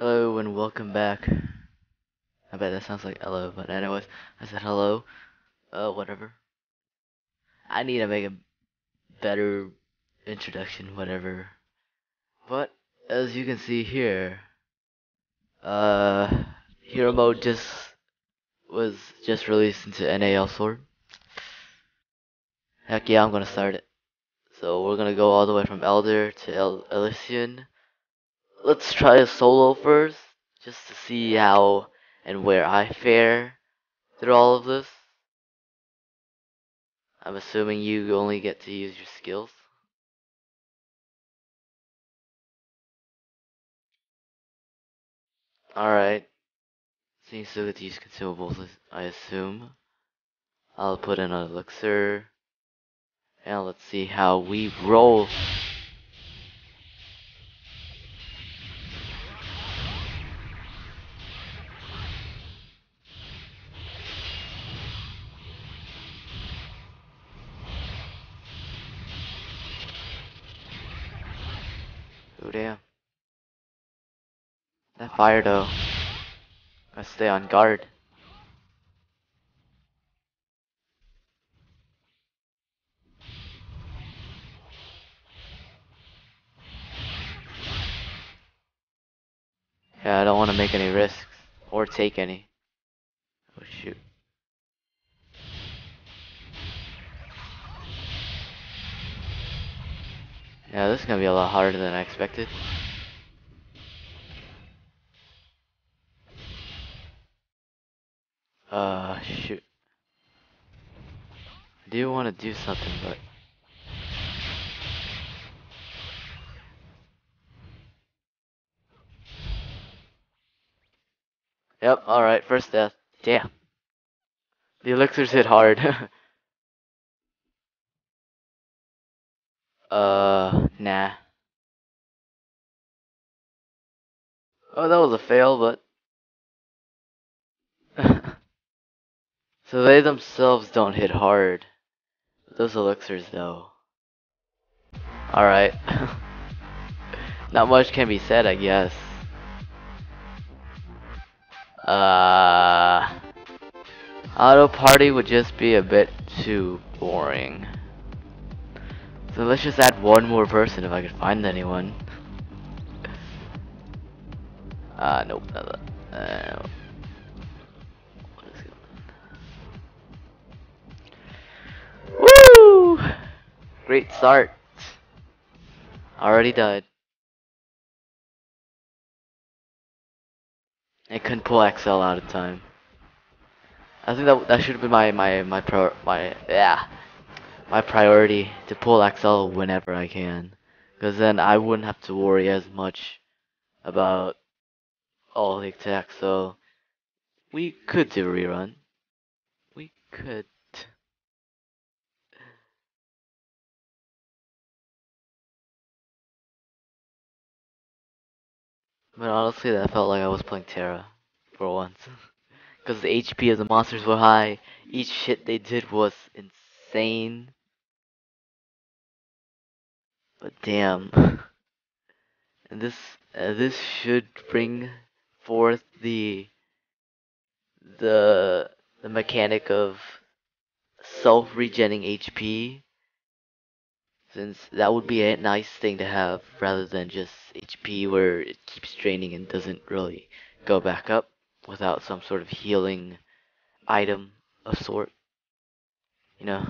Hello and welcome back. I bet that sounds like hello, but anyways, I said hello. Uh, whatever. I need to make a better introduction, whatever. But as you can see here, uh, Hero Mode just was just released into Elsword. Heck yeah, I'm gonna start it. So we're gonna go all the way from Elder to El Elysian. Let's try a solo first, just to see how and where I fare through all of this. I'm assuming you only get to use your skills. Alright. So you still get to use consumables, I assume. I'll put in an elixir. And let's see how we roll. Oh damn. That fire though. Gotta stay on guard. Yeah, I don't want to make any risks. Or take any. Oh shoot. Yeah, this is gonna be a lot harder than I expected. Uh, shoot. I do want to do something, but... Yep, alright, first death. Damn. The elixirs hit hard. uh, nah. Oh, that was a fail, but... so they themselves don't hit hard. Those elixirs, though. Alright. Not much can be said, I guess. Uh... Auto party would just be a bit too boring. So let's just add one more person if I could find anyone. Uh, nope. Great start. Already died. I couldn't pull XL out of time. I think that that should have been my my my pro my yeah my priority to pull XL whenever I can, because then I wouldn't have to worry as much about all the attacks. So we could do a rerun. We could. But honestly, that felt like I was playing Terra for once. Because the HP of the monsters were high, each hit they did was insane. But damn. And this uh, this should bring forth the the the mechanic of self regenning HP since that would be a nice thing to have rather than just HP where it keeps draining and doesn't really go back up without some sort of healing item of sort. You know.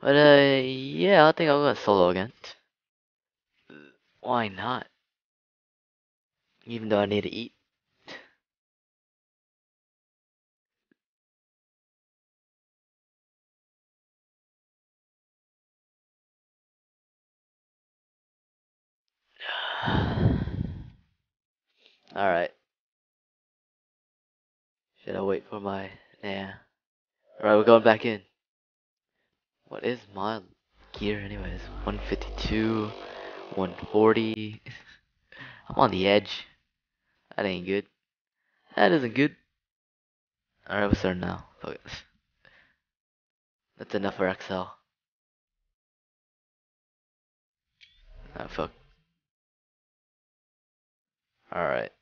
But uh yeah, I think I'll go solo again. Why not? Even though I need to eat. Alright. Should I wait for my... Yeah. Alright, we're going back in. What is my gear anyways? 152, 140. I'm on the edge. That ain't good. That isn't good. Alright, we'll start now. It. That's enough for XL. Ah, fuck. Alright.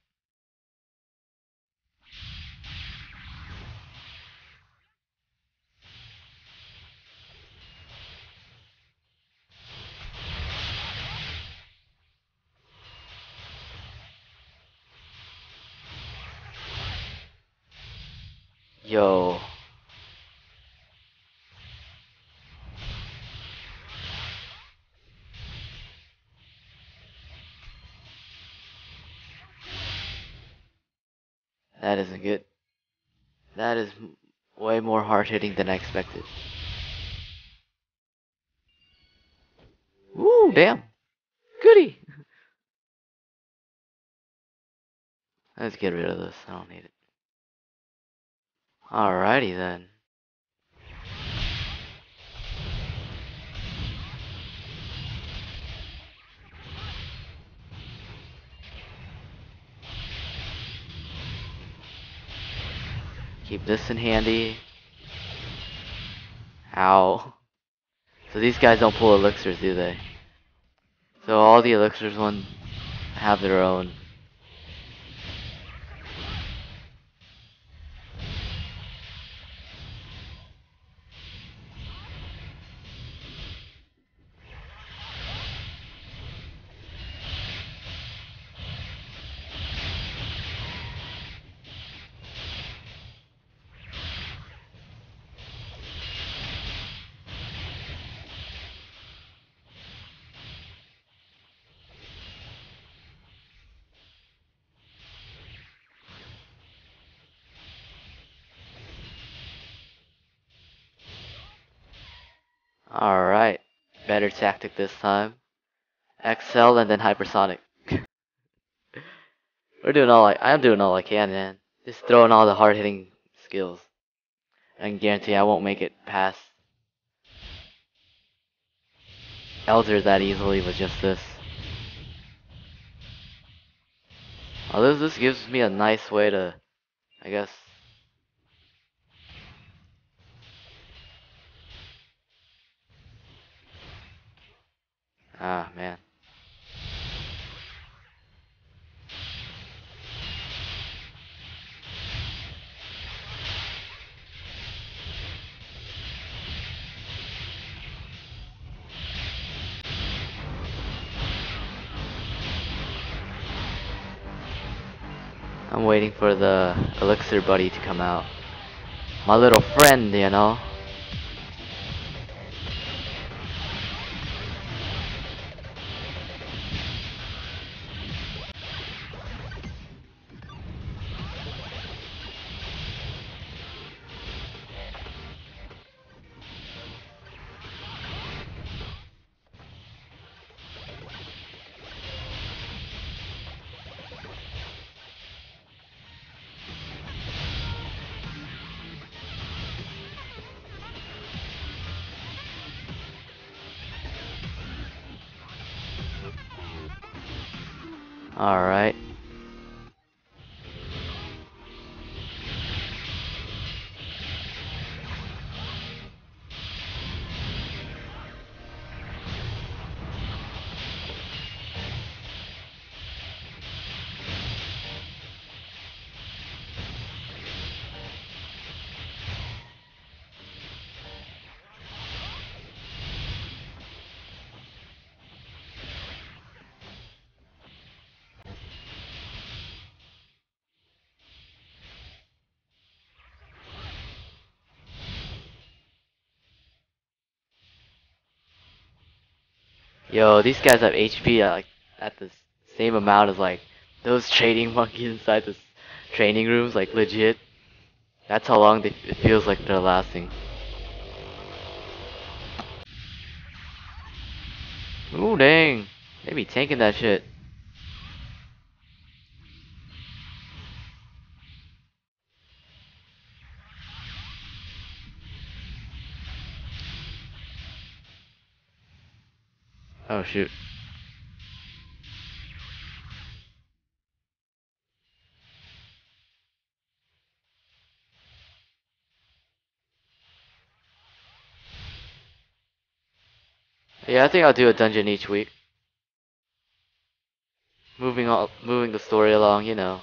Yo. That isn't good. That is way more hard hitting than I expected. Woo, damn. Goody. Let's get rid of this. I don't need it. Alrighty then. Keep this in handy. Ow. So these guys don't pull elixirs, do they? So all the elixirs one have their own. Alright. Better tactic this time. XL and then hypersonic. We're doing all I I'm doing all I can, man. Just throwing all the hard hitting skills. I can guarantee I won't make it past Elder that easily with just this. Although this gives me a nice way to I guess Ah man. I'm waiting for the elixir buddy to come out. My little friend, you know. Alright. Yo, these guys have HP at, like at the same amount as like those trading monkeys inside the training rooms, like legit. That's how long they, it feels like they're lasting. Ooh, dang. They be tanking that shit. Oh, shoot. Yeah, I think I'll do a dungeon each week. moving all, moving the story along, you know.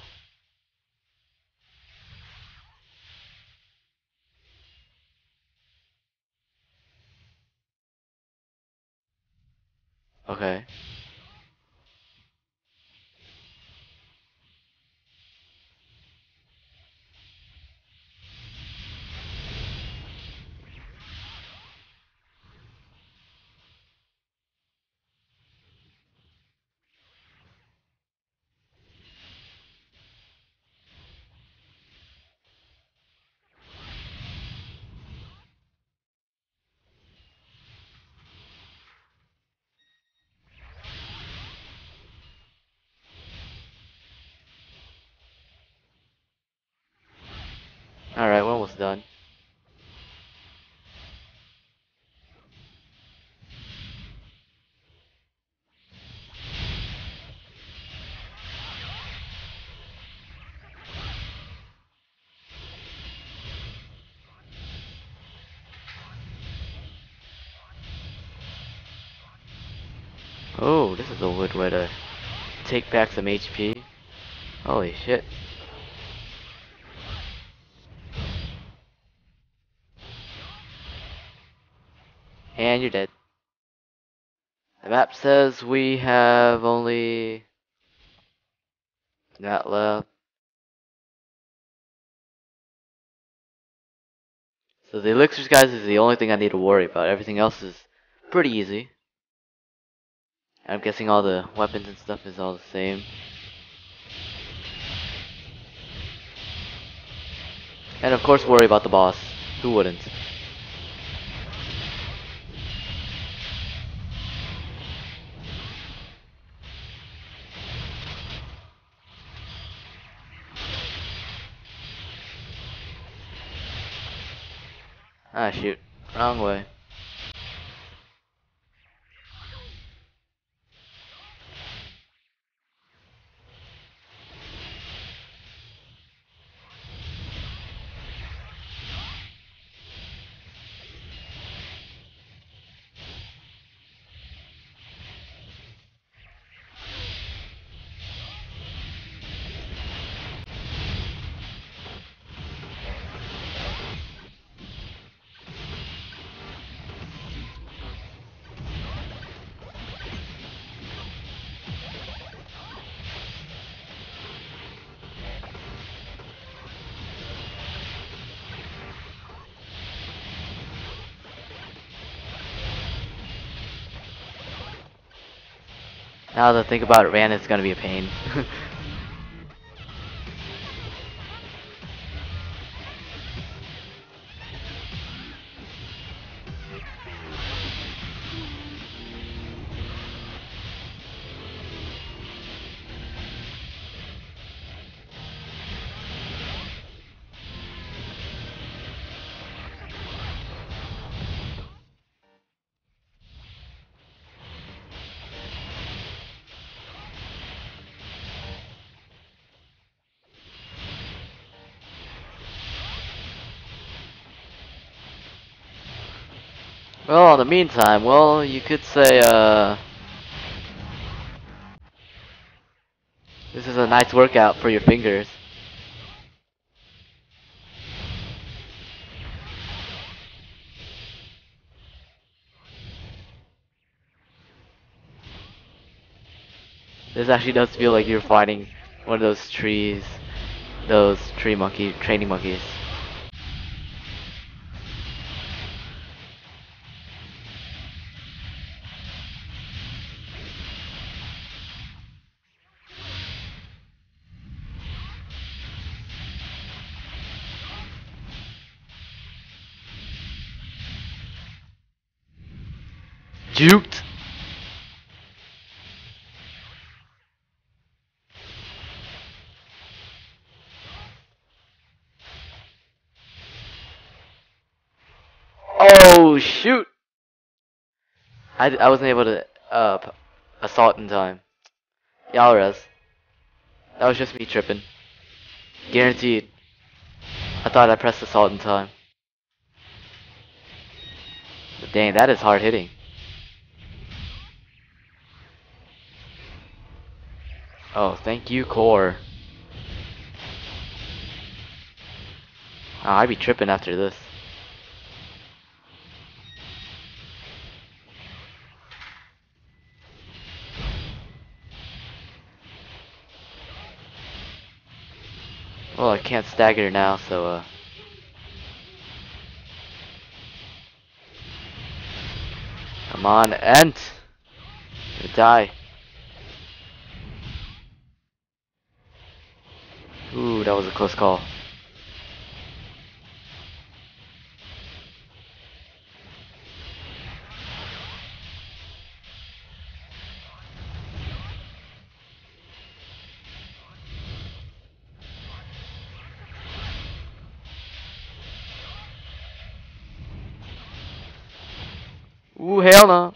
Okay. Done. Oh, this is a good way to take back some HP. Holy shit. You're dead. The map says we have only that left. So the elixirs guys is the only thing I need to worry about. Everything else is pretty easy. I'm guessing all the weapons and stuff is all the same. And of course worry about the boss. Who wouldn't? Ah shoot. Wrong way. Now that I think about it, Ran is gonna be a pain. well, in the meantime, well, you could say, uh... This is a nice workout for your fingers. This actually does feel like you're fighting one of those trees, those tree monkey, training monkeys. Oh shoot! I, I wasn't able to uh assault in time. Y'all res. That was just me tripping. Guaranteed. I thought I pressed assault in time. But dang, that is hard hitting. Oh, thank you, core. Oh, I'd be tripping after this. Well, I can't stagger now, so, uh... Come on, Ent! You die. Ooh, that was a close call. Ooh, hell no.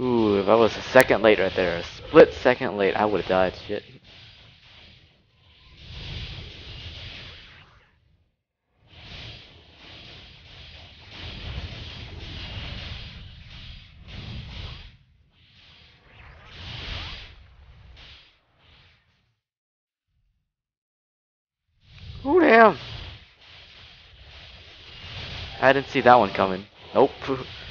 Ooh, if I was a second late right there, a split second late, I would have died. Shit. Ooh, damn. I didn't see that one coming. Nope.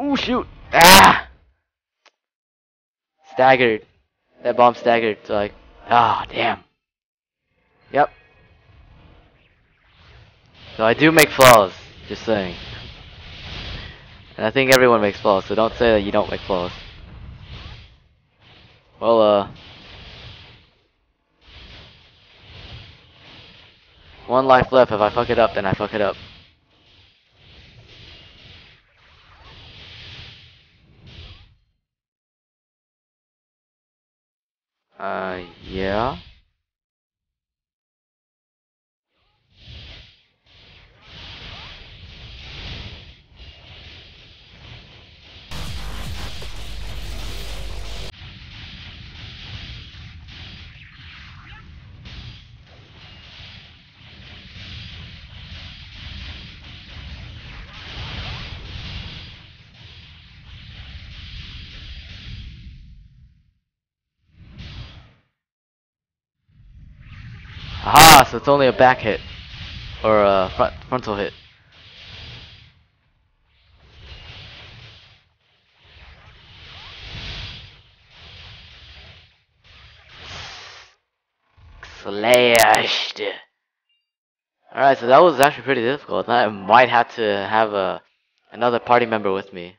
Ooh, shoot. Ah! Staggered. That bomb staggered, so like, ah, damn. Yep. So I do make flaws, just saying. And I think everyone makes flaws, so don't say that you don't make flaws. Well, uh... One life left. If I fuck it up, then I fuck it up. Uh, yeah. Aha, so it's only a back hit. Or a front frontal hit. Slashed. Alright, so that was actually pretty difficult. I might have to have a another party member with me.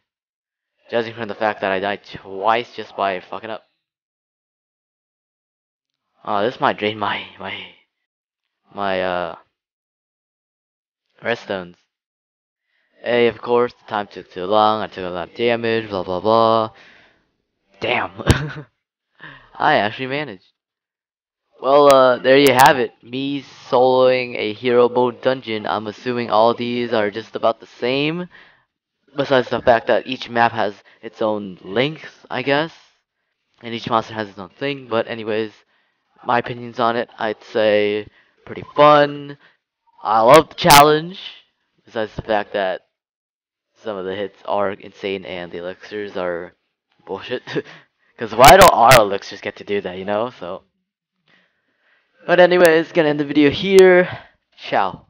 Judging from the fact that I died twice just by fucking up. Oh, this might drain my my my uh redstones. Hey, of course, the time took too long. I took a lot of damage. Blah blah blah. Damn. I actually managed. Well, uh, there you have it. Me soloing a hero mode dungeon. I'm assuming all these are just about the same. Besides the fact that each map has its own length, I guess. and each monster has its own thing. But anyways, my opinions on it, I'd say pretty fun. I love the challenge, besides the fact that some of the hits are insane and the elixirs are bullshit. Because why don't our elixirs get to do that, you know? So, but anyways, gonna end the video here. Ciao.